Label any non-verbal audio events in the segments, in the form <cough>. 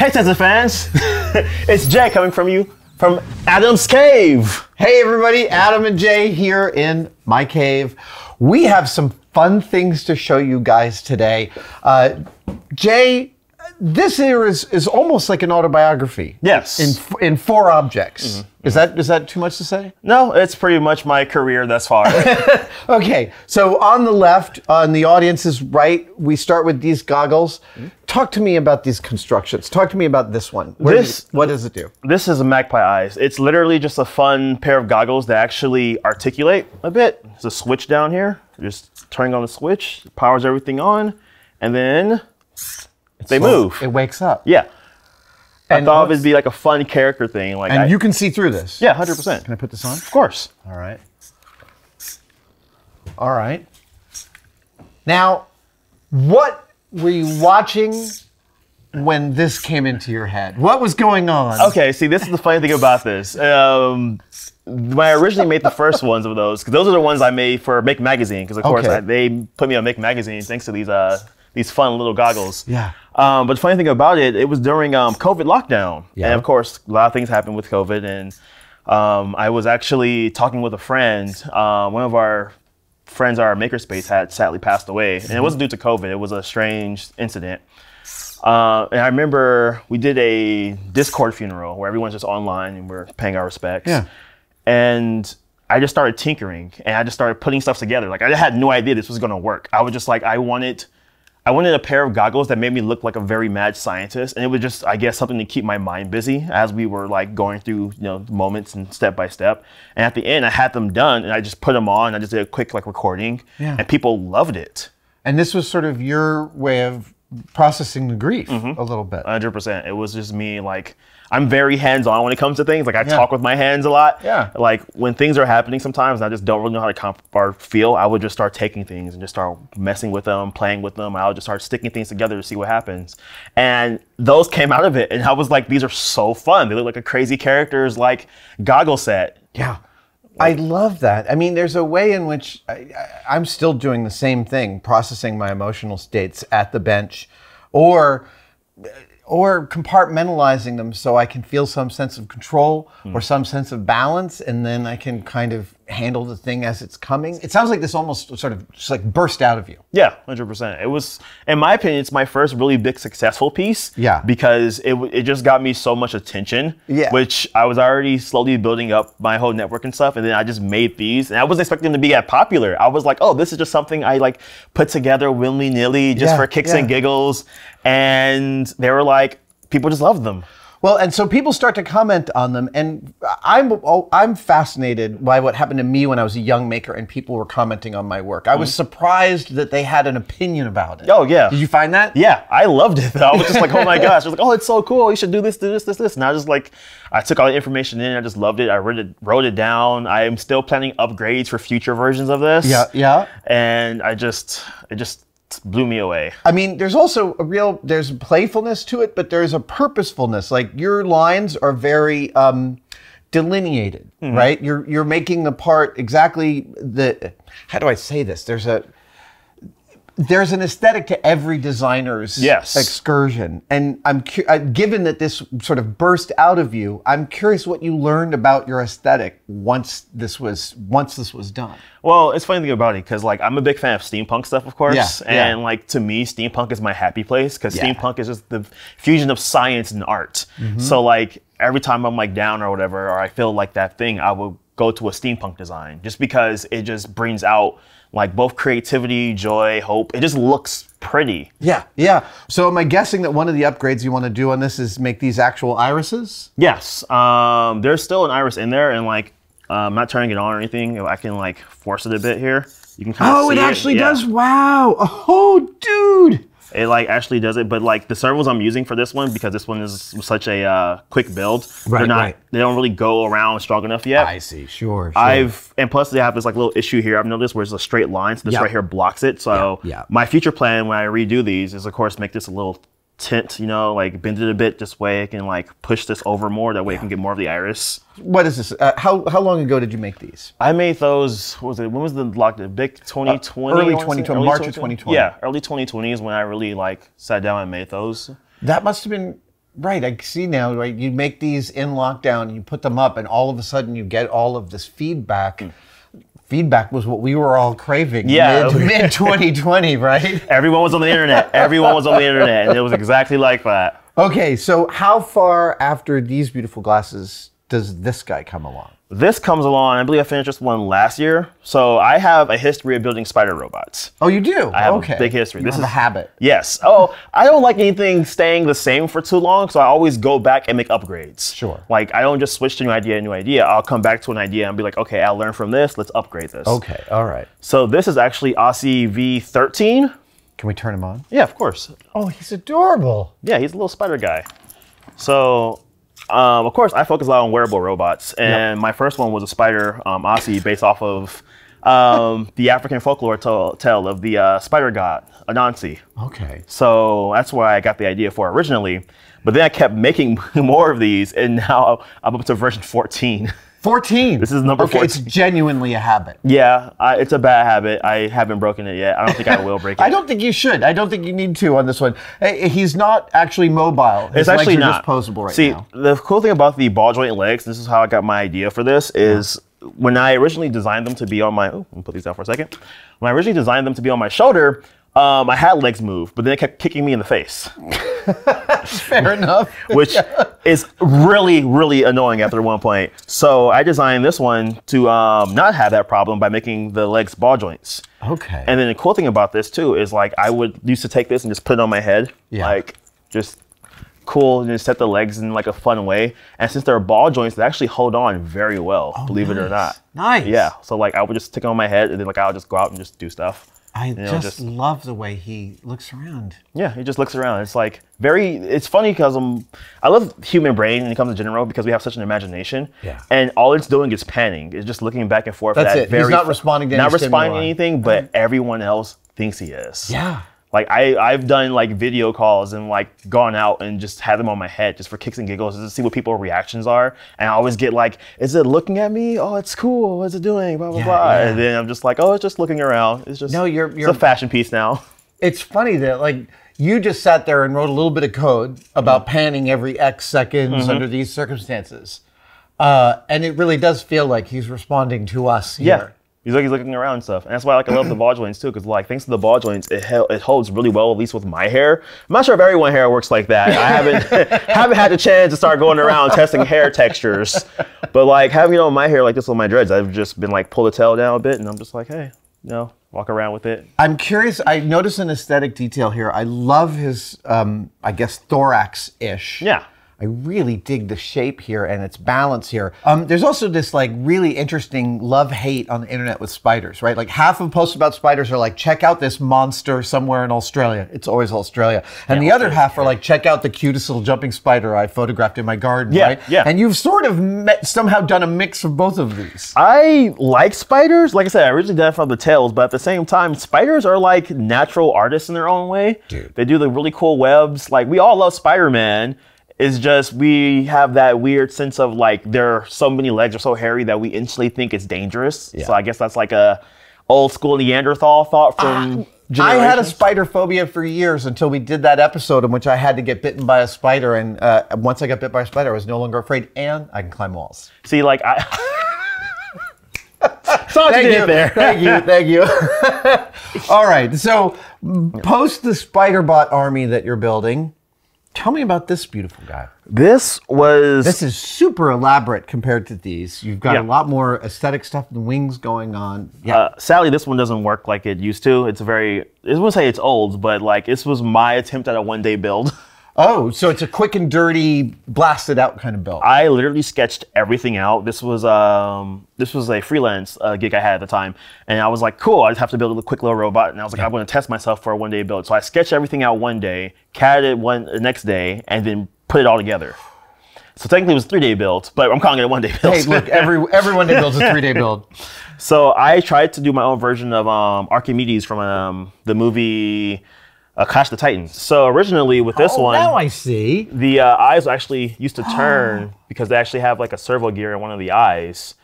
Hey, Tested fans! <laughs> it's Jay coming from you from Adam's Cave. Hey everybody, Adam and Jay here in my cave. We have some fun things to show you guys today. Uh, Jay, this here is, is almost like an autobiography. Yes. In, in four objects. Mm-hmm. Is that is that too much to say? No, it's pretty much my career thus far. <laughs> Okay, so on the left, on the audience's right, we start with these goggles. Hmm? Talk to me about these constructions. Talk to me about this one. Where does This- it- what does it do? this is a Magpie Eyes. It's literally just a fun pair of goggles that actually articulate a bit. There's a switch down here. Just turning on the switch, powers everything on, and then they move. It wakes up. yeah. And I thought it'd be like a fun character thing. Like And I- you can see through this. yeah, hundred percent. Can I put this on? Of course. All right. All right. Now, what were you watching when this came into your head? What was going on? Okay, see, this is the funny thing about this. Um, when I originally made the first ones of those, because those are the ones I made for Make Magazine, because of course Okay. I, they put me on Make Magazine thanks to these uh, these fun little goggles. Yeah. Um, but the funny thing about it, it was during um, COVID lockdown, Yeah. and of course a lot of things happened with COVID, and um, I was actually talking with a friend. Uh, one of our friends, our makerspace, had sadly passed away, and it wasn't due to COVID. It was a strange incident. Uh, and I remember we did a Discord funeral where everyone's just online and we're paying our respects. Yeah. And I just started tinkering and I just started putting stuff together. Like I had no idea this was gonna work. I was just like, I wanted, I wanted a pair of goggles that made me look like a very mad scientist, and it was just, I guess, something to keep my mind busy as we were like going through, you know, moments and step by step. And at the end, I had them done, and I just put them on. I just did a quick like recording, Yeah. and people loved it. And this was sort of your way of processing the grief Mm-hmm. a little bit. hundred percent. It was just me. Like I'm very hands on when it comes to things. Like I Yeah. talk with my hands a lot. Yeah. Like when things are happening, sometimes and I just don't really know how to comp or feel. I would just start taking things and just start messing with them, playing with them. I would just start sticking things together to see what happens. And those came out of it, and I was like, these are so fun. They look like a crazy character's like goggle set. Yeah. I love that. I mean, there's a way in which I, I'm still doing the same thing, processing my emotional states at the bench, or or compartmentalizing them so I can feel some sense of control hmm. or some sense of balance, and then I can kind of handle the thing as it's coming. It sounds like this almost sort of just like burst out of you. Yeah, hundred percent. It was, in my opinion, it's my first really big successful piece. Yeah. because it it just got me so much attention. Yeah. which I was already slowly building up my whole network and stuff, and then I just made these, and I wasn't expecting them to be that popular. I was like, oh, this is just something I like put together willy nilly just Yeah, for kicks yeah. and giggles, and they were like, people just loved them. Well, and so people start to comment on them, and I'm oh, I'm fascinated by what happened to me when I was a young maker, and people were commenting on my work. I was mm. surprised that they had an opinion about it. Oh, yeah. Did you find that? Yeah, I loved it. Though. I was just like, oh my <laughs> gosh. I was like, oh, it's so cool. You should do this, do this, this, this. And I just like, I took all the information in. I just loved it. I wrote it, wrote it down. I am still planning upgrades for future versions of this. Yeah, yeah. And I just, it just blew me away. I mean, there's also a real there's playfulness to it, but there's a purposefulness. Like your lines are very um, delineated, Mm-hmm. right? You're you're making the part exactly the. How do I say this? There's a there's an aesthetic to every designer's Yes. excursion, and I'm cu- uh, given that this sort of burst out of you. I'm curious what you learned about your aesthetic once this was once this was done. Well, it's funny thing about it because like I'm a big fan of steampunk stuff, of course, Yeah, yeah. and like to me, steampunk is my happy place because Yeah. steampunk is just the fusion of science and art. Mm-hmm. So like every time I'm like down or whatever, or I feel like that thing, I will go to a steampunk design just because it just brings out like both creativity, joy, hope. It just looks pretty. Yeah, yeah. So am I guessing that one of the upgrades you want to do on this is make these actual irises? Yes, um, there's still an iris in there, and like uh, I'm not turning it on or anything. I can like force it a bit here. You can kind of Oh, it actually Yeah. does. Wow. Oh, dude. It like actually does it, but like the servos I'm using for this one because this one is such a uh, quick build. Right, they're not. right. They don't really go around strong enough yet. I see. Sure. I've and plus they have this like little issue here. I've noticed where it's a straight line, so this Yeah. right here blocks it. So Yeah, yeah. my future plan when I redo these is of course make this a little tint, you know, like bend it a bit this way I can like push this over more. That way I can get more of the iris. What is this? Uh, how how long ago did you make these? I made those. What was it? When was the lock? The big 2020. Uh, early I wanna 2020, March of 2020. Yeah, early 2020 is when I really like sat down and made those. That must have been Right, I see now. Right, you make these in lockdown, you put them up, and all of a sudden you get all of this feedback. Feedback was what we were all craving. Yeah. mid, <laughs> mid 2020, right? <laughs> Everyone was on the internet. Everyone was on the internet, and it was exactly like that. Okay, so how far after these beautiful glasses does this guy come along? This comes along. I believe I finished this one last year. So I have a history of building spider robots. Oh, you do. I have okay. a big history. You This is a habit. Yes. Oh, I don't like anything staying the same for too long, so I always go back and make upgrades. Sure. Like I don't just switch to new idea, new idea. I'll come back to an idea and be like, okay, I'll learn from this. Let's upgrade this. Okay, all right. So this is actually Aussie V13. Can we turn him on? Yeah, of course. Oh, he's adorable. Yeah, he's a little spider guy. So, um, of course, I focus a lot on wearable robots, and my first one was a spider um, Aussie based off of um, <laughs> the African folklore tale, tale of the uh, spider god Anansi. Okay. So that's why I got the idea for originally. But then I kept making <laughs> more of these, and now I'm up to version 14. <laughs> 14. This is number okay, It's genuinely a habit. yeah, I, it's a bad habit. I haven't broken it yet. I don't think I will break <laughs> it. I don't think you should. I don't think you need to on this one. Eh, He's not actually mobile. His It's actually not just posable right See, now. the cool thing about the ball joint legs, this is how I got my idea for this, is when I originally designed them to be on my. Oh, let me put these down for a second. When I originally designed them to be on my shoulder, um, I had legs move, but then it kept kicking me in the face, <laughs> Fair enough. <laughs> which is really, really annoying after one point. So I designed this one to um, not have that problem by making the legs ball joints. Okay. And then the cool thing about this too is like I would used to take this and just put it on my head, Yeah. like just cool and just set the legs in like a fun way. And since they're ball joints, they actually hold on very well, believe it or Oh, not. Nice. Yeah. So like I would just stick it on my head and then like I would just go out and just do stuff. I know, just, just- love the way he looks around. Yeah, he just looks around. It's like very. It's funny because um, I love human brain when it comes to general because we have such an imagination. Yeah. And all it's doing is panning. It's just looking back and forth. That's that it. He's not responding to not responding to anything, but everyone else thinks he is. Yeah. Like I, I've done like video calls and like gone out and just had them on my head just for kicks and giggles just to see what people's reactions are. And I always get like, is it looking at me? Oh, it's cool. What's it doing? Blah blah Yeah, blah. yeah. And then I'm just like, oh, it's just looking around. It's just No, you're- it's you're- a fashion piece now. It's funny that like you just sat there and wrote a little bit of code about panning every X seconds under these circumstances. Uh, and it really does feel like he's responding to us Yeah. He's like he's looking around and stuff, and that's why like I love the ball joints too, because like thanks to the ball joints, it hel- it holds really well, at least with my hair. I'm not sure if everyone hair works like that. I haven't <laughs> <laughs> haven't had the chance to start going around testing hair textures, but like having it on my hair like this on my dreads, I've just been like pull the tail down a bit, and I'm just like, hey, you know, walk around with it. I'm curious. I notice an aesthetic detail here. I love his, um, I guess, thorax ish. Yeah. I really dig the shape here and its balance here. Um, there's also this like really interesting love hate on the internet with spiders, right? Like half of posts about spiders are like, check out this monster somewhere in Australia. It's always Australia. And the other half are like, check out the cutest little jumping spider I photographed in my garden, Yeah, right? yeah. And you've sort of met, somehow done a mix of both of these. I like spiders. Like I said, I originally did it from the tails, but at the same time, spiders are like natural artists in their own way. Dude. They do the really cool webs. Like we all love Spider-Man. It's just we have that weird sense of like there are so many legs are so hairy that we instantly think it's dangerous. Yeah. So I guess that's like a old school Neanderthal thought from I had a spider phobia for years until we did that episode in which I had to get bitten by a spider. And uh, once I got bit by a spider, I was no longer afraid, and I can climb walls. See, like I. <laughs> Saw what you did there. thank you, thank you. <laughs> All right, so post the spider bot army that you're building. Tell me about this beautiful guy. This was This is super elaborate compared to these. You've got Yeah. a lot more aesthetic stuff and wings going on. Yeah. Uh, sadly, this one doesn't work like it used to. It's very, I wouldn't say it's old, but like this was my attempt at a one day build. <laughs> oh, so it's a quick and dirty, blasted out kind of build. I literally sketched everything out. This was um this was a freelance uh, gig I had at the time, and I was like, cool. I just have to build a quick little robot, and I was like, I'm going to test myself for a one day build. So I sketched everything out one day, catted it one the next day, and then put it all together. So technically, it was a three day build, but I'm calling it a one day build. hey, look, <laughs> every everyone that builds a three day build. <laughs> So I tried to do my own version of um, Archimedes from um, the movie uh, Clash of the Titans. So originally with this oh, one, now I see. the uh, eyes actually used to turn <gasps> because they actually have like a servo gear in one of the eyes,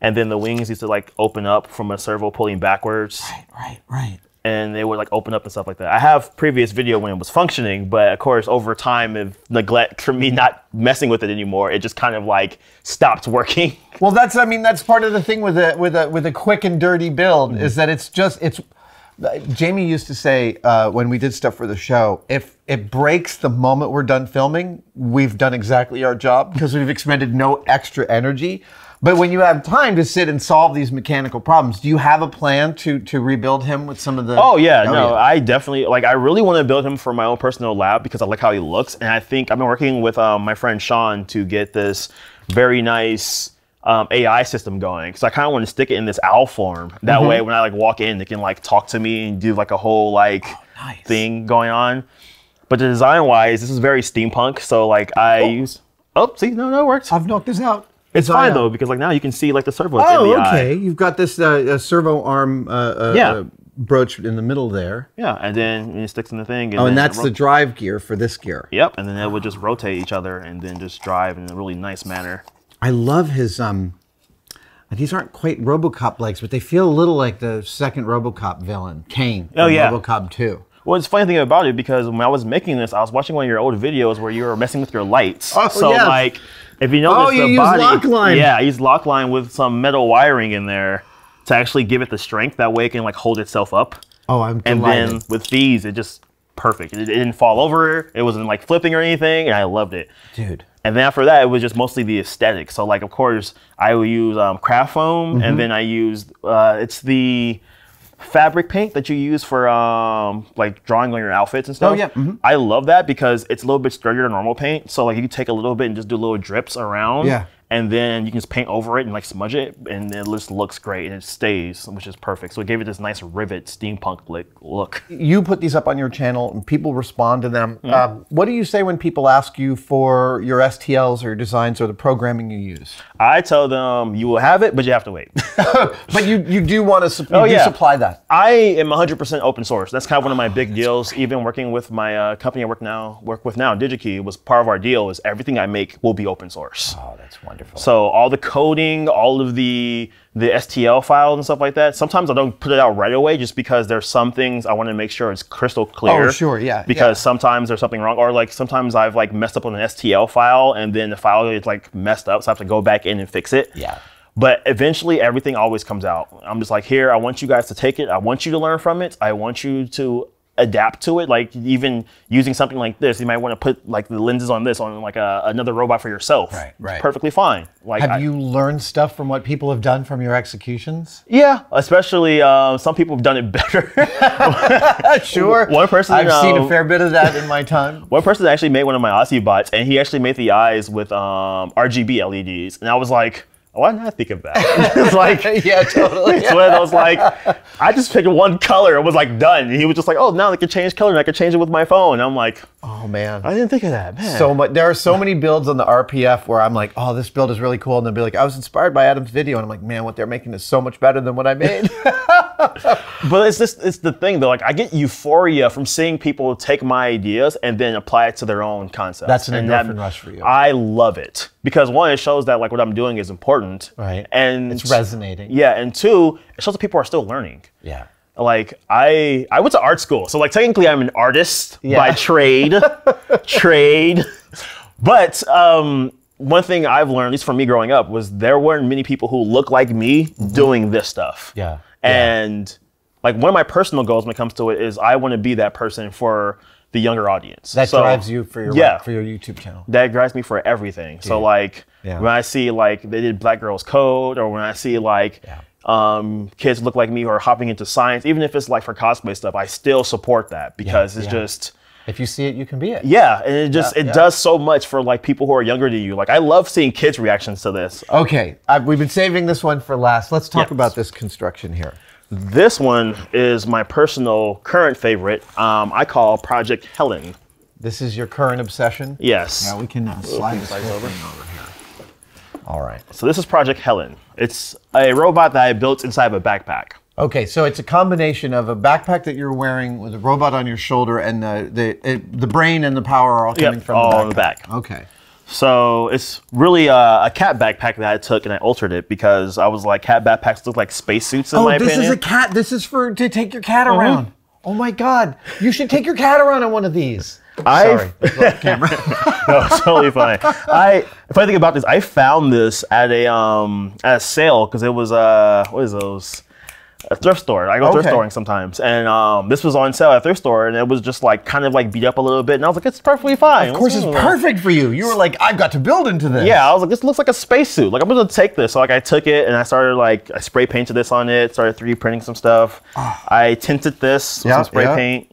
and then the wings used to like open up from a servo pulling backwards. Right, right. Right. And they would like open up and stuff like that. I have previous video when it was functioning, but of course over time of neglect from me not messing with it anymore, it just kind of like stopped working. Well, that's I mean that's part of the thing with a with a with a quick and dirty build is that it's just it's. Jamie used to say uh, when we did stuff for the show, if it breaks the moment we're done filming, we've done exactly our job because we've expended no extra energy. But when you have time to sit and solve these mechanical problems, do you have a plan to to rebuild him with some of the? Oh yeah, no, I definitely like. I really want to build him for my own personal lab because I like how he looks, and I think I've been working with um, my friend Sean to get this very nice um, AI system going. So I kind of want to stick it in this owl form. That Mm-hmm. way, when I like walk in, it can like talk to me and do like a whole like Oh, nice. thing going on. But the design wise, this is very steampunk. So like I use. Oh, see, no, no, it works. I've knocked this out. It's fine out. though because like now you can see like the servo Oh, in the okay. eye. You've got this uh, servo arm uh, uh, Yeah. uh, brooch in the middle there. Yeah, and then it sticks in the thing. Oh, and that's ro- the drive gear for this gear. Yep, and then it would just rotate each other and then just drive in a really nice manner. I love his um. These aren't quite RoboCop legs, but they feel a little like the second RoboCop villain, Cain. Oh, yeah. RoboCop 2. Well, it's funny thing about it because when I was making this, I was watching one of your old videos where you were messing with your lights. Oh, so yes. like, if you notice Oh, you the use body, Lockline. yeah, I used Lockline with some metal wiring in there to actually give it the strength. That way, it can like hold itself up. Oh, I'm And delighted. then with these, it just perfect. It, it didn't fall over. It wasn't like flipping or anything, and I loved it. Dude. And then after that, it was just mostly the aesthetic. So like, of course, I will use um, craft foam, Mm-hmm. and then I used uh, it's the fabric paint that you use for um, like drawing on your outfits and stuff. Oh, yeah, mhm. I love that because it's a little bit sturdier than normal paint. So like, you can take a little bit and just do little drips around. Yeah. And then you can just paint over it and like smudge it, and it just looks great and it stays, which is perfect. So it gave it this nice rivet steampunk look. You put these up on your channel and people respond to them. Mm-hmm. Um, what do you say when people ask you for your STLs or your designs or the programming you use? I tell them you will have it, but you have to wait. <laughs> But you, you do want to su- Oh, yeah. supply that. I am 100% open source. That's kind of one of my big deals. Even working with my uh, company I work now, work with now, DigiKey, was part of our deal. Is everything I make will be open source. Oh, that's wonderful. So all the coding, all of the the STL files and stuff like that. Sometimes I don't put it out right away, just because there's some things I want to make sure it's crystal clear. Oh, sure, yeah, Because yeah. sometimes there's something wrong, or like sometimes I've like messed up on an STL file, and then the file is like messed up, so I have to go back in and fix it. Yeah. But eventually, everything always comes out. I'm just like, here, I want you guys to take it. I want you to learn from it. I want you to adapt to it. Like even using something like this, you might want to put like the lenses on this on like a, another robot for yourself. Right, It's right. perfectly fine. Like Have I- you learned stuff from what people have done from your executions? Yeah, especially uh, some people have done it better. <laughs> sure. <laughs> One person, I've seen a um, fair bit of that in my time. <laughs> One person actually made one of my Aussie bots, and he actually made the eyes with um, RGB LEDs, and I was like, Oh, why didn't I think of that? <laughs> it's like <laughs> yeah, totally. it's one I was like I just picked one color and was like done. And he was just like, oh, now I can change color and I can change it with my phone. And I'm like, Oh man. I didn't think of that, man. so much. There are so many builds on the RPF where I'm like, oh, this build is really cool, and they'll be like, I was inspired by Adam's video, and I'm like, man, what they're making is so much better than what I made. <laughs> <laughs> But it's just it's the thing though. Like I get euphoria from seeing people take my ideas and then apply it to their own concept. That's an And endorphin rush for you. I love it because one, it shows that like what I'm doing is important. Right. And it's resonating. Yeah, and two, it shows that people are still learning. Yeah. Like I I went to art school, so like technically I'm an artist Yeah. by trade, <laughs> trade. But um, one thing I've learned, at least from me growing up, was there weren't many people who look like me doing this stuff. Mm-hmm. Yeah. And like one of my personal goals when it comes to it is I want to be that person for the younger audience. That So, drives you for your yeah for your YouTube channel. that drives me for everything. So like Yeah. when I see like they did Black Girls Code, or when I see like Yeah. um, kids look like me who are hopping into science, even if it's like for cosplay stuff, I still support that because it's yeah. just If you see it, you can be it. yeah, and it just it yeah. does so much for like people who are younger than you. Like I love seeing kids' reactions to this. Okay, I, we've been saving this one for last. Let's talk Yes. about this construction here. This one is my personal current favorite. Um, I call Project Helen. This is your current obsession. Yes. Now we can uh, slide this whole thing over here. All right. So this is Project Helen. It's a robot that I built inside of a backpack. Okay, so it's a combination of a backpack that you're wearing with a robot on your shoulder, and the the it, the brain and the power are all coming Yep, from all the on the backpack. back. Okay. So it's really uh, a cat backpack that I took and I altered it because I was like, cat backpacks look like spacesuits in Oh, my this opinion. This is a cat. This is for to take your cat around. Oh my God! You should take your cat around on one of these. I- Sorry, <laughs> camera. <laughs> no, it's totally fine. I if I think about this, I found this at a um at a sale because it was uh what is those a thrift store. I go thrift Okay. storing sometimes, and um this was on sale at a thrift store, and it was just like kind of like beat up a little bit, and I was like, it's perfectly fine. of course, it's perfect for you. You were like, I've got to build into this. Yeah, I was like, this looks like a spacesuit. Like I'm gonna take this. So like I took it and I started like I spray painted this on it, started 3D printing some stuff. I tinted this with Yeah, some spray yeah. paint.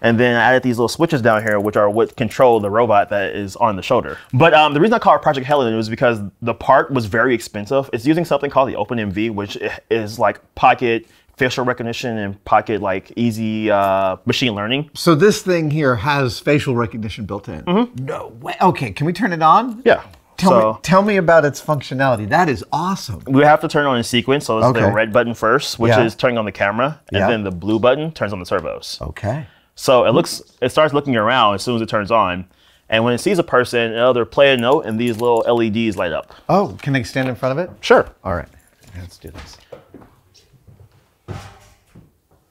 And then I added these little switches down here, which are what control the robot that is on the shoulder. But um, the reason I call it Project Helen was because the part was very expensive. It's using something called the OpenMV, which is like pocket facial recognition and pocket like easy uh, machine learning. So this thing here has facial recognition built in. No way. Okay, can we turn it on? Yeah. Tell so me, tell me about its functionality. That is awesome. we have to turn on in sequence. So it's the red button first, which Yeah. is turning on the camera, and Yeah. then the blue button turns on the servos. Okay. So it looks, it starts looking around as soon as it turns on, and when it sees a person, it'll either play a note, and these little LEDs light up. Oh, can I stand in front of it? Sure. All right. Let's do this.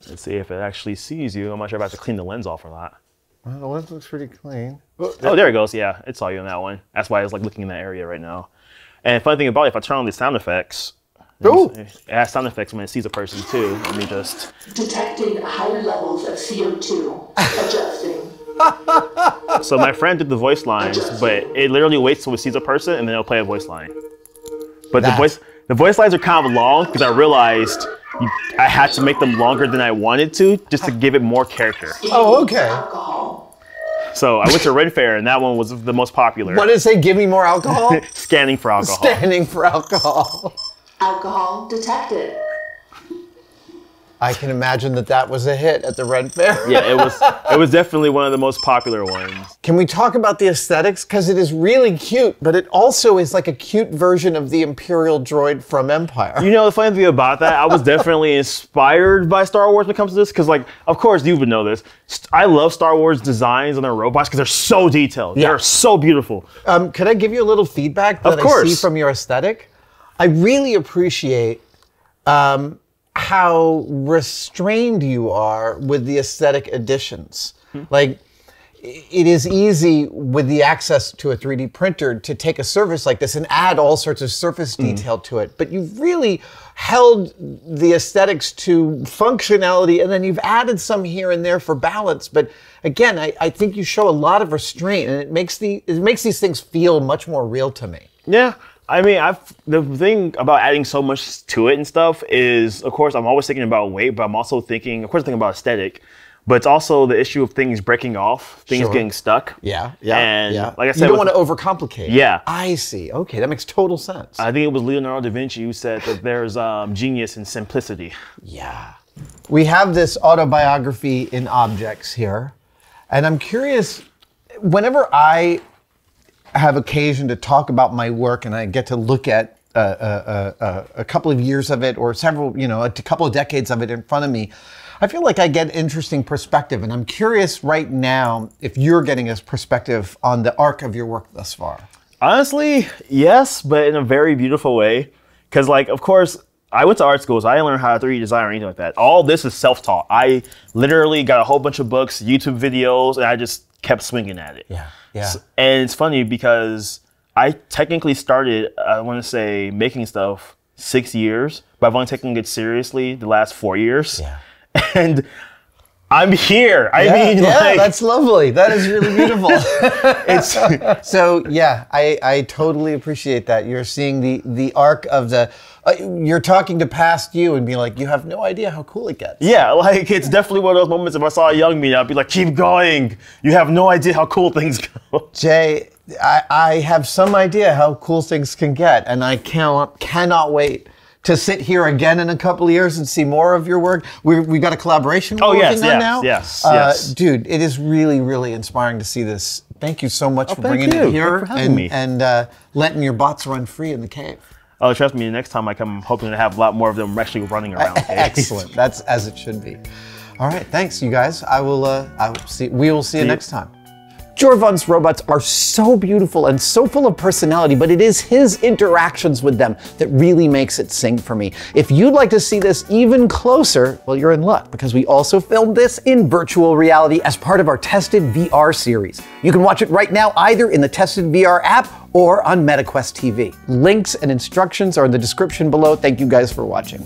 Let's see if it actually sees you. I'm not sure if I have to clean the lens off or not. Well, the lens looks pretty clean. Oh, there it goes. Yeah, it saw you in that one. That's why it's like looking in that area right now. And funny thing about it, if I turn on the sound effects, Ooh. it has sound effects when it sees a person too. Let me just. Detecting higher levels of CO2. Adjusting. So my friend did the voice lines, but it literally waits till it sees a person and then it'll play a voice line. But the voice the voice lines are kind of long because I realized you, I had to make them longer than I wanted to just to give it more character. Oh, okay. So I went to Red Fair and that one was the most popular. What did it say? Give me more alcohol? <laughs> Scanning for alcohol. Scanning for alcohol. Alcohol detected. I can imagine that that was a hit at the Red Fair. yeah, it was <laughs> it was definitely one of the most popular ones. Can we talk about the aesthetics? Because it is really cute, but it also is like a cute version of the Imperial droid from Empire. You know the funny thing about that, I was definitely inspired by Star Wars when it comes to this, because like, of course you would know this. I love Star Wars designs on their robots because they're so detailed. Yeah. They're so beautiful. Um, could I give you a little feedback that Of I see course. from your aesthetic? I really appreciate um, how restrained you are with the aesthetic additions. Hmm. Like, it is easy with the access to a 3D printer to take a surface like this and add all sorts of surface Hmm. detail to it. But you've really held the aesthetics to functionality and then you've added some here and there for balance. But again, I, I think you show a lot of restraint and it makes the it makes these things feel much more real to me. Yeah. I mean, I've the thing about adding so much to it and stuff is, of course, I'm always thinking about weight, but I'm also thinking, of course, thinking about aesthetic. But it's also the issue of things breaking off, things Sure. getting stuck. Yeah, yeah, And yeah. like I said, you don't with- want to overcomplicate. Yeah. I see. Okay, that makes total sense. I think it was Leonardo da Vinci who said that there's um, genius in simplicity. Yeah. We have this autobiography in objects here. And I'm curious, whenever I have occasion to talk about my work and I get to look at uh, uh, uh, uh, a couple of years of it or several, you know, a couple of decades of it in front of me, I feel like I get interesting perspective. And I'm curious right now if you're getting a perspective on the arc of your work thus far. Honestly, yes, but in a very beautiful way. Because, like, of course, I went to art schools. I didn't learn how to 3D design or anything like that. All this is self-taught. I literally got a whole bunch of books, YouTube videos, and I just kept swinging at it. Yeah. And it's funny because I technically started, I want to say, making stuff six years, but I've only taken it seriously the last four years. Yeah. <laughs> And I'm here. I Yeah, mean, yeah, like, that's lovely. That is really beautiful. <laughs> it's so yeah, I, I totally appreciate that. You're seeing the the arc of the. Uh, you're talking to past you and being like, you have no idea how cool it gets. Yeah, like it's definitely one of those moments. If I saw a young me, I'd be like, "Keep going! You have no idea how cool things go." <laughs> Jay, I, I have some idea how cool things can get, and I cannot cannot wait to sit here again in a couple of years and see more of your work. We we got a collaboration. Oh, yes, on yes, now. yes, Uh, yes. dude, it is really really inspiring to see this. Thank you so much for Oh, thank bringing you. it here for and me. and uh, letting your bots run free in the cave. Oh, trust me. Next time I come, I'm hoping to have a lot more of them actually running around. <laughs> Excellent. That's as it should be. All right. Thanks, you guys. I will. Uh, I will see. We will see you you. next time. Jorvon's robots are so beautiful and so full of personality, but it is his interactions with them that really makes it sing for me. If you'd like to see this even closer, well, you're in luck because we also filmed this in virtual reality as part of our Tested VR series. You can watch it right now either in the Tested VR app or on MetaQuest TV. Links and instructions are in the description below. Thank you guys for watching.